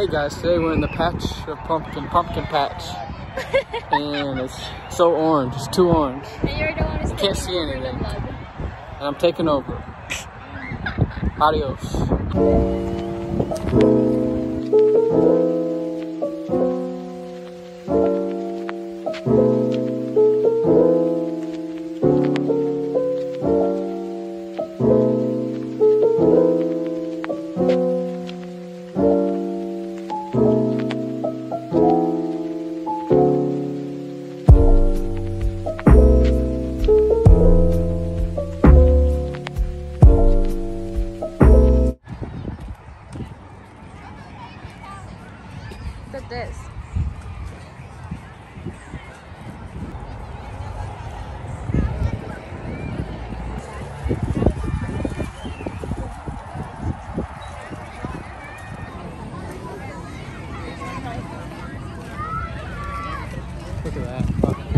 Hey guys, today we're in the patch of pumpkin, pumpkin patch. and it's so orange, it's too orange. And you're the one who's I can't see anything. And I'm taking over. Adios. Look at this. Look at that.